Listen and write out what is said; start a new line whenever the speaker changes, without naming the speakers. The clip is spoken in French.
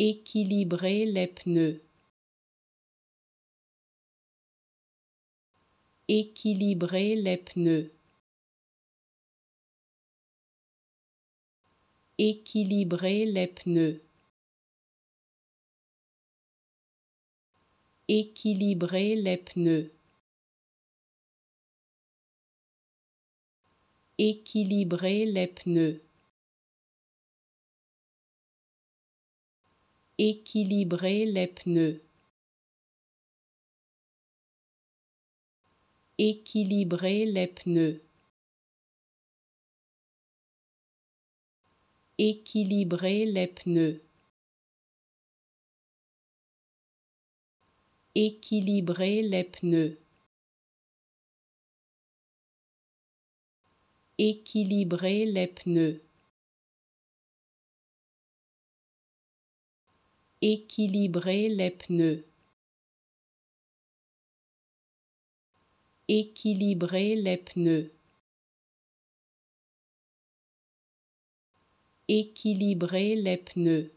Équilibrer les pneus. Équilibrer les pneus. Équilibrer les pneus. Équilibrer les pneus. Équilibrer les pneus. Équilibrer les pneus. Équilibrer les pneus. Équilibrer les pneus. Équilibrer les pneus. Équilibrer les pneus. Équilibrer les pneus. Équilibrer les pneus. Équilibrer les pneus.